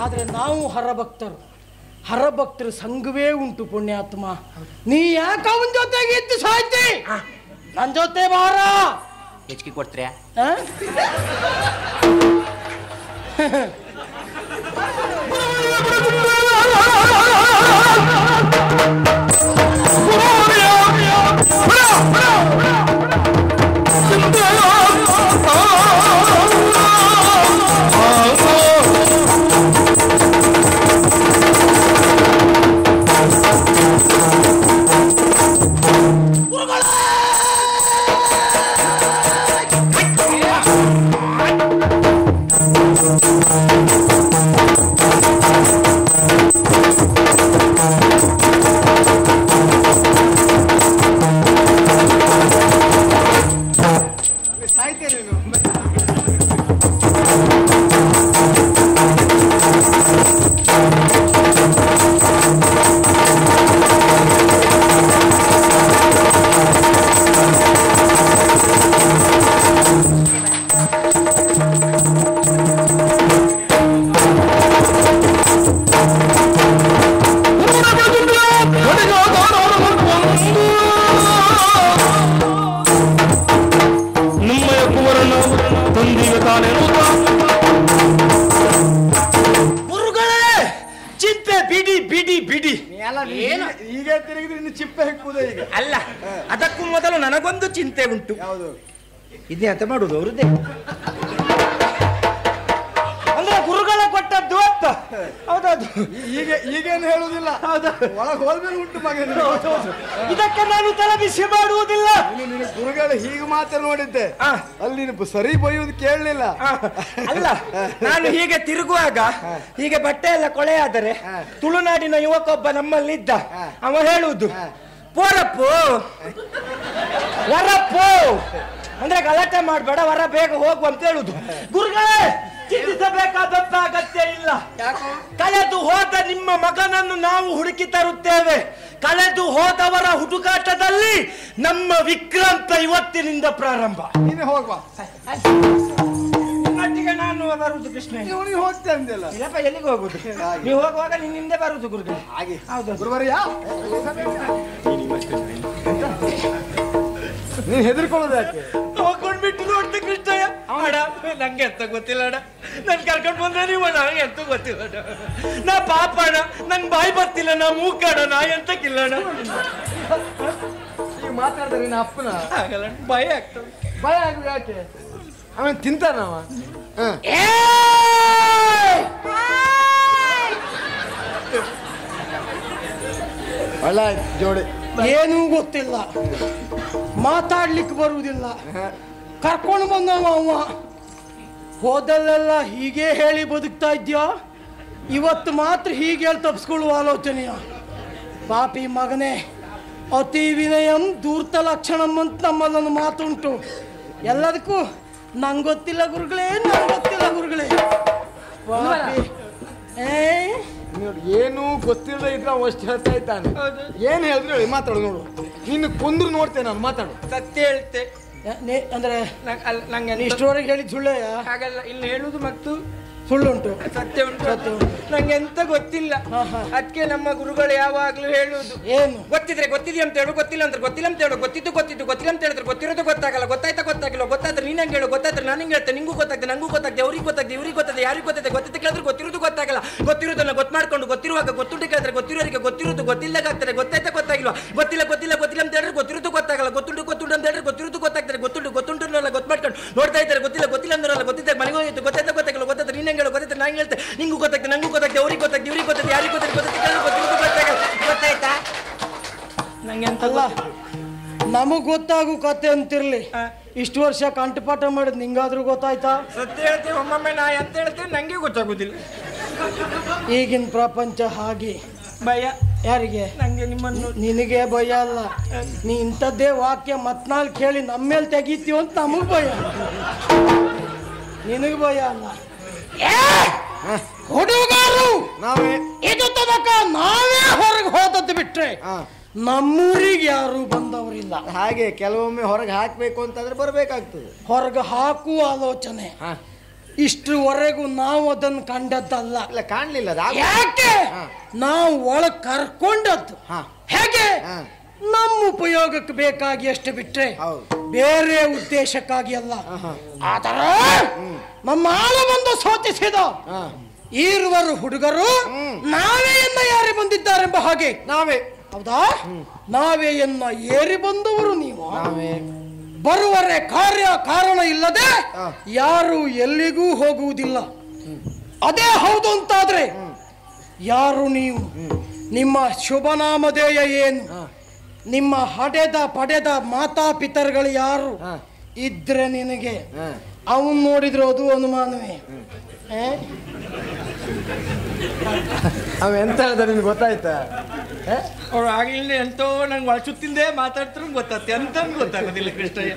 ಆದ್ರೆ ನಾವು ಹರಭಕ್ತರು. ಹರಭಕ್ತರ ಸಂಘವೇ ಉಂಟು ಪುಣ್ಯಾತ್ಮ. ನೀ ಯಾಕೆ ಅವನ ಜೊತೆಗೆ ಇದ್ದು ಸಾಯ್ತಿ? ನನ್ ಜೊತೆ ಬಾರ. ಹೆಚ್ಚಿಗೆ ಕೊಡ್ತೀರಾ ಆ? ನಿಮ್ಮಯ ಇನ್ನು ಚಿಪ್ಪೆ ಹೆಕ್ಕುವುದೇ ಈಗ. ಅಲ್ಲ ಅದಕ್ಕೂ ಮೊದಲು ನನಗೊಂದು ಚಿಂತೆ ಉಂಟು. ಯಾವುದು? ಇದೇ ಅಂತ ಮಾಡುದು ಅವ್ರದ್ದೇ ಹೌದೌದು. ಈಗ ಈಗೇನು ಹೇಳುವುದಿಲ್ಲ. ಒಳಗೆ ಹೋದ್ಮೇಲೆ ಉಂಟು ಮಗ ಇದಕ್ಕೆ ನಾನು ತಲೆ ಬಿಸಿ ಮಾಡುವುದಿಲ್ಲ. ನಿನ್ನ ಗುರುಗಳು ಹೀಗೆ ಮಾತ್ರ ನೋಡಿದ್ದೆ. ಅಲ್ಲಿ ನೀನು ಸರಿ ಬೈಯುವುದು ಕೇಳಲಿಲ್ಲ. ಅಲ್ಲ ನಾನು ಹೀಗೆ ತಿರುಗುವಾಗ ಹೀಗೆ ಬಟ್ಟೆ ಎಲ್ಲ ಕೊಳೆಯಾದರೆ ತುಳುನಾಡಿನ ಯುವಕೊಬ್ಬ ನಮ್ಮಲ್ಲಿದ್ದ ಅವ ಹೇಳುವುದು ಪೋರಪ್ಪು ವರಪ್ಪು ಅಂದ್ರೆ ಗಲಾಟೆ ಮಾಡಬೇಡ ವರ ಬೇಗ ಹೋಗು ಅಂತ ಹೇಳುದು ಗುರುಗಳೇ ಚಿಂತಿಸಬೇಕಾದಂತ ಅಗತ್ಯ ನಿಮ್ಮ ಮಗನನ್ನು ನಾವು ಹುಡುಕಿ ತರುತ್ತೇವೆ. ಕಳೆದು ಹೋದವರ ಹುಡುಕಾಟದಲ್ಲಿ ನಮ್ಮ ವಿಕ್ರಾಂತ ಇವತ್ತಿನಿಂದ ಪ್ರಾರಂಭ. ನೀನು ಹೋಗುವ. ನಿಮ್ಮೊಟ್ಟಿಗೆ ನಾನು ಬರುದು ಕೃಷ್ಣ ನೀವು ಹೋಗ್ತಾ ಅಂದಿಲ್ಲ ಇಲ್ಲಪ್ಪ ಎಲ್ಲಿಗೆ ಹೋಗುದು ನೀವು ಹೋಗುವಾಗ ನಿನ್ನಿಂದ ಬರುದು ಗುರುಗಳು ಹಾಗೆ. ಹೌದು. ಗುರುವರಿಯ ನೀನು ಹೆದರ್ಕೊಳ್ಳೋದು ಯಾಕೆ? ನೋಡ್ತೀನಿ ಬಿಟ್ಟು ನೋಡ್ತೆ ಕೃಷ್ಣಯ್ಯ. ನಂಗೆ ಅಂತ ಗೊತ್ತಿಲ್ಲ ಅಡ. ನನ್ ಕರ್ಕೊಂಡು ಬಂದ್ರೆ ನೀವು ನಂಗೆ ಎಂತ ಗೊತ್ತಿಲ್ಲ ಅಣ್ಣ. ನಾ ಪಾಪ ಅಣ್ಣ ನಂಗ್ ಬಾಯಿ ಬರ್ತಿಲ್ಲ ನಾ ಮೂಕಾಡ ನಾ ಎಂತ ಅಣ್ಣ. ಈಗ ಮಾತಾಡ್ತಾರೆ ನಾ ಅಪ್ಪನ ಆಗಲ್ಲ ಅಣ್ಣ, ಭಯ ಆಗ್ತದೆ. ಭಯ ಆಗುದು ಯಾಕೆ? ಅವನ್ ತಿಂತಾನವ. ಒಳ್ಳೆ ಜೋಡಿ. ಏನೂ ಗೊತ್ತಿಲ್ಲ. ಮಾತಾಡ್ಲಿಕ್ಕೆ ಬರುವುದಿಲ್ಲ. ಕರ್ಕೊಂಡು ಬಂದವ ಅವ. ಹೋದಲ್ಲೆಲ್ಲ ಹೀಗೆ ಹೇಳಿ ಬದುಕ್ತಾ ಇದ್ಯಾ? ಇವತ್ತು ಮಾತ್ರ ಹೀಗೆ ಹೇಳಿ ತಪ್ಸ್ಕೊಳ್ಳುವ ಆಲೋಚನೆಯ ಪಾಪಿ ಮಗನೇ ಅತಿ ವಿನಯಂ ದೂರ್ತ ಲಕ್ಷಣಂ ಅಂತ ನಮ್ಮಲ್ಲೊಂದು ಮಾತುಂಟು. ಎಲ್ಲದಕ್ಕೂ ನಂಗೆ ಗೊತ್ತಿಲ್ಲ ಗುರುಗಳೇ ನಂಗೆ ಗೊತ್ತಿಲ್ಲ ಗುರುಗಳೇ. ಪಾಪಿ ಏ? ನೋಡಿ ಏನೂ ಗೊತ್ತಿಲ್ಲದೆ ಇದ್ರೆ ಅವಷ್ಟು ಅಷ್ಟು ಹೇಳ್ತಾ ಇದ್ದಾನೆ. ಏನು ಹೇಳಿದ್ರು ಹೇಳಿ ಮಾತಾಡು ನೋಡು. ನಿನ್ನ ಕೊಂದ್ರು ನೋಡ್ತೇನೆ ನಾನು ಮಾತಾಡು. ಸತ್ಯ ಹೇಳ್ತೆ. ಅಂದ್ರೆ ನಂಗ್- ಇಷ್ಟವರೆಗೆ ಹೇಳಿದ ಸುಳ್ಳೆಯ ಹಾಗಲ್ಲ ಇನ್ನು ಹೇಳುದು ಮತ್ತು ಸುಳ್ಳುಂಟು. ಸತ್ಯ ಉಂಟು. ಸತ್ಯ ಉಂಟು. ನಂಗೆ ಎಂತ ಗೊತ್ತಿಲ್ಲ. ಅದಕ್ಕೆ ನಮ್ಮ ಗುರುಗಳು ಯಾವಾಗ್ಲೂ ಹೇಳುದು. ಏನು? ಗೊತ್ತಿದ್ರೆ ಗೊತ್ತಿದೆ ಅಂತ ಹೇಳು ಗೊತ್ತಿಲ್ಲ ಅಂದ್ರೆ ಗೊತ್ತಿಲ್ಲ ಅಂತ ಹೇಳು. ಗೊತ್ತಿದ್ದು ಗೊತ್ತಿದ್ದು ಗೊತ್ತಿಲ್ಲ ಅಂತ ಹೇಳಿದ್ರೆ ಗೊತ್ತಿರೋದು ಗೊತ್ತಾಗಲ್ಲ. ಗೊತ್ತಾಯ್ತಾ ಗೊತ್ತಾಗಿಲ್ಲ ಗೊತ್ತಾದ್ರೆ ನೀನ್ ಹಂಗೆ ಹೇಳು ಗೊತ್ತಾದ್ರೆ ನಾನು ಹಿಂಗೆ ಹೇಳ್ತೇನೆ. ನಿಂಗೂ ಗೊತ್ತಾಗ್ತದೆ ನಂಗೂ ಗೊತ್ತಾಗ್ತದೆ ಅವ್ರಿಗೆ ಗೊತ್ತಾಗ್ತದೆ ಇವ್ರಿಗೆ ಗೊತ್ತದೆ ಯಾರಿಗೂ ಗೊತ್ತದೆ ಗೊತ್ತಿದ್ದ ಕೇಳಿದ್ರೆ ಗೊತ್ತಿರೋದು ಗೊತ್ತಾಗಲ್ಲ. ಗೊತ್ತಿರೋದನ್ನ ಗೊತ್ತು ಮಾಡ್ಕೊಂಡು ಗೊತ್ತಿರುವಾಗ ಗೊತ್ತುಂಟು ಕೇಳಿದ್ರೆ ಗೊತ್ತಿರೋರಿಗೆ ಗೊತ್ತಿರೋದು ಗೊತ್ತಿಲ್ಲದಾಗ್ತದೆ ಗೊತ್ತಾಯ್ತಾ ಗೊತ್ತಾಗಿಲ್ಲ ಗೊತ್ತಿಲ್ಲ ಗೊತ್ತಿಲ್ಲ ಗೊತ್ತಿಲ್ಲ ಅಂತ ಹೇಳಿದ್ರೆ ಗೊತ್ತಿರೋದು ಗೊತ್ತಾಗಲ್ಲ ಗೊತ್ತುಂಟು ಗೊತ್ತುಂಟು ಅಂತ ಹೇಳಿದ್ರೆ ಗೊತ್ತಿರೋದು ಗೊತ್ತಾಗ್ತದೆ ಗೊತ್ತುಂಟು ಗೊತ್ತುಂಟು ಅನ್ನೋಲ್ಲ ಗೊತ್ತು ಮಾಡ್ಕೊಂಡು ನೋಡ್ತಾ ಇದ್ದಾರೆ ಗೊತ್ತಿಲ್ಲ ಗೊತ್ತಿಲ್ಲ ಅಂದ್ರಲ್ಲ ಗೊತ್ತಿದ್ದ ಮನೆಗೆ ಹೋಗಿತ್ತು ಗೊತ್ತಾಯ್ತಾ ಗೊತ್ತಾಗಲ್ಲ ಗೊತ್ತಾಯ್ತು ನೀನು ಹೆಂಗೆ ಹೇಳು ಗೊತ್ತಾಯ್ತು ನಾನು ಹೇಳ್ತೆ. ನಿಂಗೂ ಗೊತ್ತಾಗ್ತದೆ ನಂಗೂ ಗೊತ್ತಾಗ್ತದೆ ಅವ್ರಿಗೆ ಗೊತ್ತಾಗ್ತದೆ ಇವ್ರಿಗೆ ಗೊತ್ತಾಗ್ತದೆ ಯಾರಿಗೆ ಗೊತ್ತಾಗ್ತದೆ ಗೊತ್ತಿರೋದು ಗೊತ್ತಾಗಲ್ಲ ಗೊತ್ತಾಯ್ತಾ ನಂಗೆ ಅಂತಲ್ಲ ನಮಗ್ ಗೊತ್ತಾಗು ಕತೆ ಅಂತಿರ್ಲಿ. ಇಷ್ಟು ವರ್ಷ ಕಂಠಪಾಠ ಮಾಡಿದ್ ನಿಂಗಾದ್ರೂ ಗೊತ್ತಾಯ್ತಾ? ಸತ್ಯ ಹೇಳ್ತೀನಿ ಒಮ್ಮೊಮ್ಮೆ ನಾ ಎಂತ ಹೇಳ್ತೀನಿ ನಂಗೆ ಗೊತ್ತಾಗುದಿಲ್ಲ. ಈಗಿನ ಪ್ರಪಂಚ ಹಾಗೆ. ಭಯ. ಯಾರಿಗೆ? ನಂಗೆ ನಿಮ್ಮನ್ನು ನಿನಗೆ ಭಯ ಅಲ್ಲ. ನೀ ಇಂಥದ್ದೇ ವಾಕ್ಯ ಮತ್ನಾಲ್ ಕೇಳಿ ನಮ್ಮೇಲೆ ತೆಗಿತೀವ ಅಂತ ನಮಗ್ ಭಯ. ನಿನಗೆ ಭಯ ಅಲ್ಲ! ಹುಡುಗರು! ನಾವೇ. ಇದು ತನಕ ನಾವೇ ಹೊರಗೆ ಹೋದದ್ದು ಬಿಟ್ರೆ ಹಾ. ನಮ್ಮೂರಿಗೆ ಯಾರು ಬಂದವರಿಲ್ಲ. ಹಾಗೆ ಕೆಲವೊಮ್ಮೆ ಹೊರಗೆ ಹಾಕ್ಬೇಕು ಅಂತಂದ್ರೆ ಬರ್ಬೇಕಾಗ್ತದೆ. ಹೊರಗೆ ಹಾಕುವ ಆಲೋಚನೆ. ಹಾ. ಇಷ್ಟರವರೆಗೂ ನಾವು ಅದನ್ನು ಕಂಡದ್ದಲ್ಲ. ಇಲ್ಲ ಕಾಣಲಿಲ್ಲ ಅದು ಯಾಕೆ. ನಾವು ಒಳಗೆ ಕರ್ಕೊಂಡದ್ದು. ಹೇಗೆ? ನಮ್ಮ ಉಪಯೋಗಕ್ಕೆ ಬೇಕಾಗಿ ಎಷ್ಟು ಬಿಟ್ರೆ ಹೌದು. ಬೇರೆ ಉದ್ದೇಶಕ್ಕಾಗಿ ಅಲ್ಲ. ಆದರ ನಮ್ಮ ಆಳ ಬಂದು ಸೋತಿಸಿದ. ಈರುವರು ಹುಡುಗರು ನಾವೇ ಎನ್ನ ಯಾರಿ ಬಂದಿದ್ದಾರೆಂಬ ಹಾಗೆ. ನಾವೇ. ಹೌದಾ? ನಾವೇ ಎನ್ನ ಏರಿ ಬಂದವರು ನೀವು. ನಾವೇ. ಬರುವರೆ ಕಾರ್ಯ ಕಾರಣ ಇಲ್ಲದೆ ಯಾರು ಎಲ್ಲಿಗೂ ಹೋಗುವುದಿಲ್ಲ. ಅದೇ ಹೌದು ಅಂತಾದ್ರೆ ಯಾರು ನೀವು? ನಿಮ್ಮ ಶುಭನಾಮಧೇಯ ಏನು? ನಿಮ್ಮ ಹಡೆದ ಪಡೆದ ಮಾತಾಪಿತರುಗಳು ಯಾರು. ಇದ್ರೆ ನಿನಗೆ. ಅವನು ನೋಡಿದ್ರು ಅದು ಅನುಮಾನವೇ? ಅವ ಎಂತ ಹೇಳ್ದ ನಿನ್ಗೆ ಗೊತ್ತಾಯ್ತಾ? ಏ? ಅವ್ರು ಆಗ್ಲಿಲ್ಲ ಎಂತೋ ನಂಗೆ ಒಳಸುತ್ತಿಂದೇ ಮಾತಾಡ್ತಾರ ಗೊತ್ತಾಗ್ತಿ ಅಂತ ಗೊತ್ತಾಗೋದಿಲ್ಲ ಕೃಷ್ಣಯ್ಯ.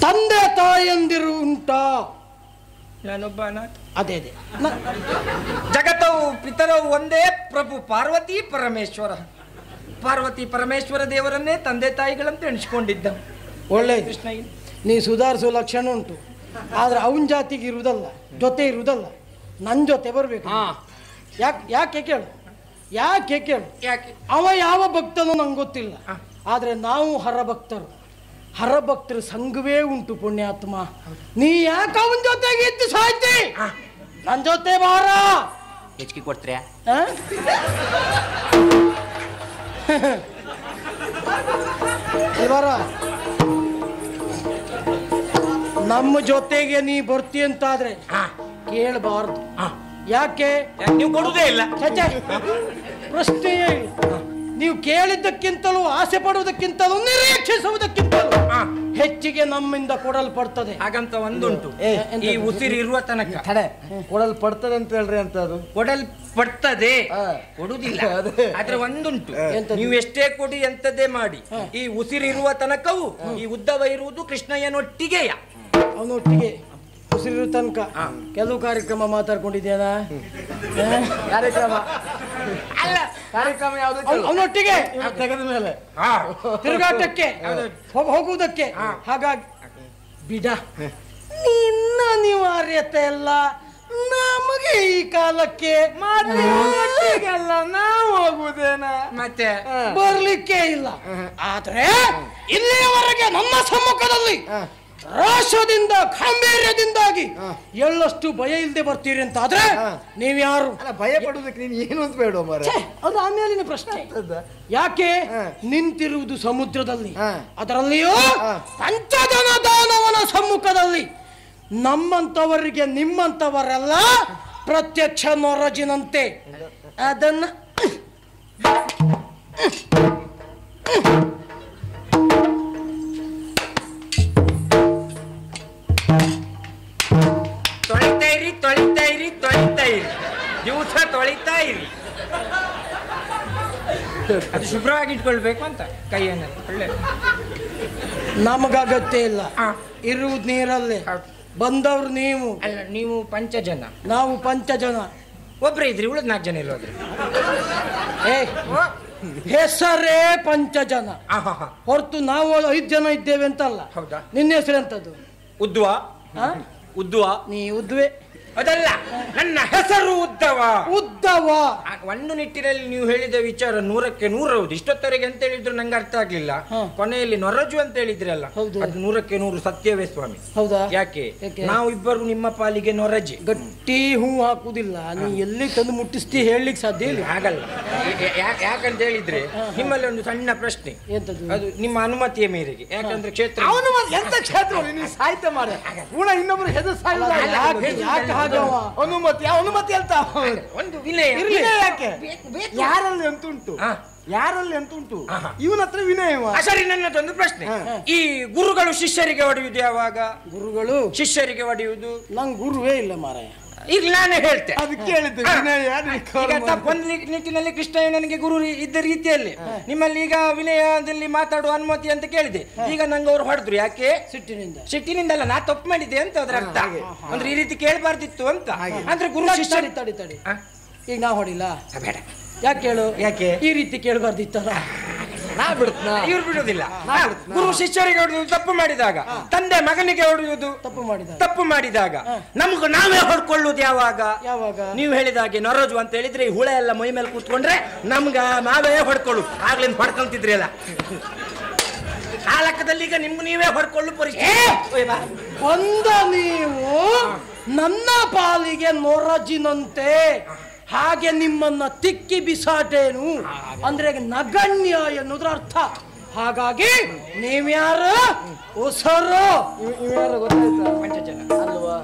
ತಂದೆ ತಾಯಿಯಂದಿರು ಉಂಟಾ? ನಾನೊಬ್ಬ ಅನಾಥ. ಅದೇ ಅದೇ. ಜಗತ್ತವು ಪಿತರವು ಒಂದೇ ಪ್ರಭು ಪಾರ್ವತಿ ಪರಮೇಶ್ವರ. ಪಾರ್ವತಿ ಪರಮೇಶ್ವರ ದೇವರನ್ನೇ ತಂದೆ ತಾಯಿಗಳಂತ ಎಣಿಸ್ಕೊಂಡಿದ್ದ. ಒಳ್ಳೆ ಕೃಷ್ಣ ನೀ ಸುಧಾರಿಸೋ ಲಕ್ಷಣ ಉಂಟು. ಆದ್ರೆ ಅವನ ಜಾತಿಗೆ ಇರುವುದಲ್ಲ ಜೊತೆ ಇರುವುದಲ್ಲ. ನನ್ನ ಜೊತೆ ಬರ್ಬೇಕು. ಯಾಕೆ ಯಾಕೆ ಕೇಳು? ಯಾಕೆ ಕೇಳು? ಯಾಕೆ? ಅವ ಯಾವ ಭಕ್ತನೋ ನಂಗೆ ಗೊತ್ತಿಲ್ಲ. ಆದರೆ ನಾವು ಹರ ಹರಭಕ್ತರು. ಹರಭಕ್ತರ ಸಂಘವೇ ಉಂಟು ಪುಣ್ಯಾತ್ಮ. ನೀ ಯಾಕೆ ಅವನ ಜೊತೆಗೆ ಇದ್ದು ಸಾಯ್ತಿ? ನನ್ನ ಜೊತೆ ಬಾರ. ಹೆಚ್ಚಿಗೆ ಕೊಡ್ತೀರ ಬಾರ. ನಮ್ಮ ಜೊತೆಗೆ ನೀ ಬರ್ತಿ ಅಂತಾದ್ರೆ ಕೇಳಬಾರ್ದು. ಯಾಕೆ? ನೀವು ಕೊಡುದೇ ಇಲ್ಲ. ಪ್ರಶ್ನೆ ಪ್ರಶ್ನೆಯೇ ನೀವು ಕೇಳಿದ್ದಕ್ಕಿಂತಲೂ ಆಸೆ ಪಡುವುದಕ್ಕಿಂತಲೂ ನಿರೀಕ್ಷಿಸುವುದಕ್ಕಿಂತಲೂ ಹೆಚ್ಚಿಗೆ ನಮ್ಮಿಂದ ಕೊಡಲ್ಪಡ್ತದೆ. ಹಾಗಂತ ಒಂದುಂಟು. ಈ ಈ ಉಸಿರಿರುವ ತನಕ. ತಡೆ ಕೊಡಲ್ಪಡ್ತದೆ ಅಂತ ಹೇಳ್ರಿ ಅಂತ ಅದು ಕೊಡಲ್ಪಡ್ತದೆ. ಕೊಡುದಿಲ್ಲ. ಆದ್ರೆ ಒಂದುಂಟು? ನೀವು ಎಷ್ಟೇ ಕೊಡಿ ಎಂತದೇ ಮಾಡಿ. ಈ ಉಸಿರಿರುವ ತನಕವು ಈ ಉದ್ದವ ಇರುವುದು ಕೃಷ್ಣಯ್ಯನೊಟ್ಟಿಗೆಯ. ಅವನೊಟ್ಟಿಗೆ. ಉಸಿರಿರೋ ತನಕ ಕೆಲವು ಕಾರ್ಯಕ್ರಮ ಮಾತಾಡ್ಕೊಂಡಿದ್ದೇನಾ? ಕಾರ್ಯಕ್ರಮ. ಅಲ್ಲ. ಕಾರ್ಯಕ್ರಮ ಯಾವ್ದು ಅವ್ನ್- ಅವನೊಟ್ಟಿಗೆ. ತೆಗೆದ ಮೇಲೆ. ತಿರುಗಾಟಕ್ಕೆ. ಹೋಗ್- ಹೋಗುವುದಕ್ಕೆ. ಹಾಗಾಗಿ ಬಿಡ. ನಿನ್ನ ಅನಿವಾರ್ಯತೆ ಎಲ್ಲ ನಮಗೆ ಈ ಕಾಲಕ್ಕೆ ನಾವು ಹೋಗುವುದೇನ ಮತ್ತೆ ಬರ್ಲಿಕ್ಕೆ ಇಲ್ಲ. ಆದ್ರೆ ಇಲ್ಲಿಯವರೆಗೆ ನಮ್ಮ ಸಮ್ಮುಖದಲ್ಲಿ. ರೋಷದಿಂದ ಗಾಂಭೀರ್ಯದಿಂದಾಗಿ ಎಳ್ಳಷ್ಟು ಭಯ ಇಲ್ಲದೆ ಬರ್ತೀರಿ ಅಂತ ಆದ್ರೆ ನೀವ್ ಯಾರು ಅಲ್ಲ ಭಯ ಪಡೋದಕ್ಕೆ ನೀನು ಏನು ಅಂತ ಬೇಡ ಮರ ಅದು ಆಮೇಲಿನ ಪ್ರಶ್ನೆ. ಯಾಕೆ ನಿಂತಿರುವುದು ಸಮುದ್ರದಲ್ಲಿ. ಅದರಲ್ಲಿಯೂ. ಪಂಚಜನ ದಾನವನ ಸಮ್ಮುಖದಲ್ಲಿ. ನಮ್ಮಂತವರಿಗೆ ನಿಮ್ಮಂತವರೆಲ್ಲ ಪ್ರತ್ಯಕ್ಷ ನೊರಜಿನಂತೆ. ಅದನ್ನ ಇರಿ ತೊಳಿತಾ ಇರಿ ತೊಳಿತಾ ಇರಿ ದಿವಸ ತೊಳಿತಾ ಇರಿ ಅದು ಶುಭ್ರವಾಗಿ ಇಟ್ಕೊಳ್ಬೇಕು ಅಂತ ಕೈಯನ್ನು. ಒಳ್ಳೆ. ನಮಗಗತ್ಯ ಇಲ್ಲ. ಇರುವುದು ನೀರಲ್ಲೇ. ಬಂದವ್ರು ನೀವು. ಅಲ್ಲ ನೀವು ಪಂಚಜನ. ನಾವು ಪಂಚಜನ. ಒಬ್ರೇ ಇದ್ರಿ ಉಳಿದ ನಾಲ್ಕು ಜನ ಇರೋದ್ರಿ ಏ ಹೆಸರೇ ಪಂಚಜನ. ಜನ ಹೊರತು ನಾವು ಐದು ಜನ ಇದ್ದೇವೆ ಅಂತಲ್ಲ. ಹೌದಾ? ನಿನ್ನ ಹೆಸರು ಎಂತದ್ದು? ಉದ್ವಾ. ಉದ್ವಾ. ನೀ ಉದ್ವೆ. ಅದಲ್ಲ ನನ್ನ ಹೆಸರು ಉದ್ದವ ಉದ್ದವ ಒಂದು ನಿಟ್ಟಿನಲ್ಲಿ ನೀವು ಹೇಳಿದ ವಿಚಾರ ನೂರಕ್ಕೆ ನೂರು ಹೌದು. ಇಷ್ಟೊತ್ತವರೆಗೆ ಅಂತ ಹೇಳಿದ್ರು ನಂಗೆ ಅರ್ಥ ಆಗ್ಲಿಲ್ಲ. ಕೊನೆಯಲ್ಲಿ ನೊರಜು ಅಂತ ಹೇಳಿದ್ರಲ್ಲ. ಅದು ನೂರಕ್ಕೆ ನೂರು ಸತ್ಯವೇ ಸ್ವಾಮಿ. ಹೌದಾ? ಯಾಕೆ? ನಾವು ಇಬ್ಬರು ನಿಮ್ಮ ಪಾಲಿಗೆ ನೊರಜೆ. ಗಟ್ಟಿ ಹೂ ಹಾಕುದಿಲ್ಲ ನೀವು ಎಲ್ಲಿ ತಂದು ಮುಟ್ಟಿಸ್ತಿ ಹೇಳಲಿಕ್ಕೆ ಸಾಧ್ಯ ಇಲ್ಲ. ಆಗಲ್ಲ ಯಾಕಂತ ಹೇಳಿದ್ರೆ ನಿಮ್ಮಲ್ಲಿ ಒಂದು ಸಣ್ಣ ಪ್ರಶ್ನೆ. ಅದು ನಿಮ್ಮ ಅನುಮತಿಯ ಮೇರೆಗೆ. ಯಾಕಂದ್ರೆ ಕ್ಷೇತ್ರ ಎಂತ ಕ್ಷೇತ್ರ? ನೀನು ಮಾಡ ಇನ್ನೊಬ್ರು ಹೆಸರು ಅನುಮತಿ ಅನುಮತಿ ಅಂತ? ಒಂದು ವಿನಯ. ವಿನಯ ಯಾಕೆ? ಯಾರಲ್ಲಿ ಎಂತ ಉಂಟು ಹಾ. ಯಾರಲ್ಲಿ ಎಂತುಂಟು. ಇವನ ಹತ್ರ ವಿನಯ ಸರಿ ನನ್ನದೊಂದು ಪ್ರಶ್ನೆ. ಈ ಗುರುಗಳು ಶಿಷ್ಯರಿಗೆ ಹೊಡೆಯುವುದು ಯಾವಾಗ? ಗುರುಗಳು? ಶಿಷ್ಯರಿಗೆ ಹೊಡೆಯುವುದು ನಂಗೆ ಗುರುವೇ ಇಲ್ಲ ಮಾರಾಯ. ಈಗ ನಾನೇ ಹೇಳ್ತೆ. ಅದಕ್ಕೆ ನಿ- ನಿಟ್ಟಿನಲ್ಲಿ ಕೃಷ್ಣಯ್ಯನಿಗೆ ಗುರು ಇದ್ದ ರೀತಿಯಲ್ಲಿ. ನಿಮ್ಮಲ್ಲಿ ಈಗ ವಿನಯದಲ್ಲಿ ಮಾತಾಡುವ ಅನುಮತಿ ಅಂತ ಕೇಳಿದೆ. ಈಗ ನಂಗೆ ಅವ್ರು ಹೊಡೆದ್ರು. ಯಾಕೆ? ಸಿಟ್ಟಿನಿಂದ. ಸಿಟ್ಟಿನಿಂದಲ್ಲ ನಾ ತಪ್ಪು ಮಾಡಿದೆ ಅಂತ ಅದ್ರ ಅರ್ಥ. ಅಂದ್ರೆ ಈ ರೀತಿ ಕೇಳಬಾರ್ದಿತ್ತು ಅಂತ. ಅಂದ್ರೆ ಗುರು ಶಿಷ್ಯ ತಡಿ ತಡಿ? ಈಗ ನಾ ಹೊಡಿಲ್ಲ. ಬೇಡ. ಯಾಕೆ ಕೇಳು? ಯಾಕೆ? ಈ ರೀತಿ ಕೇಳಬಾರ್ದಿತ್ತಲ್ಲ. ನಾ ಬಿಡುತ್ತ ಇವ್ರು ಬಿಡುವುದಿಲ್ಲ. ಹಾ, ಗುರು ಶಿಷ್ಯರಿಗೆ ಹೊಡೆದು ತಪ್ಪು ಮಾಡಿದಾಗ ತಂದೆ ಮಗನಿಗೆ ಹೊಡೆಯುವುದು ತಪ್ಪು ಮಾಡಿದ ತಪ್ಪು ಮಾಡಿದಾಗ ನಮ್ಗೆ ನಾವೇ ಹೊಡ್ಕೊಳ್ಳುವುದು ಯಾವಾಗ? ಯಾವಾಗ? ನೀವು ಹೇಳಿದಾಗೆ ನೊರಜು ಅಂತ ಹೇಳಿದ್ರೆ ಈ ಹುಳ ಎಲ್ಲ ಮೈ ಮೇಲೆ ಕೂತ್ಕೊಂಡ್ರೆ ನಮ್ಗ ನಾವೇ ಹೊಡ್ಕೊಳ್ಳು. ಆಗ್ಲಿಂದ ಹೊಡ್ಕೊಂತಿದ್ರಿ ಅಲ್ಲ ಆ ಲೆಕ್ಕದಲ್ಲಿ ಈಗ ನಿಮ್ಗೆ ನೀವೇ ಹೊಡ್ಕೊಳ್ಳು ಪರಿಸ್ಥಿತಿ ಒಂದ ಬಂದ ನೀವು ನನ್ನ ಪಾಲಿಗೆ ನೊರಜಿನಂತೆ. ಹಾಗೆ ನಿಮ್ಮನ್ನ ತಿಕ್ಕಿ ಬಿಸಾಟೇನು? ಅಂದ್ರೆ ನಗಣ್ಯ ಎನ್ನುವುದರ ಅರ್ಥ. ಹಾಗಾಗಿ ನೀವ್ಯಾರು ಇವ್ಯಾರ ಗೊತ್ತಾಯ್ತಾ? ಅಲ್ವಾ?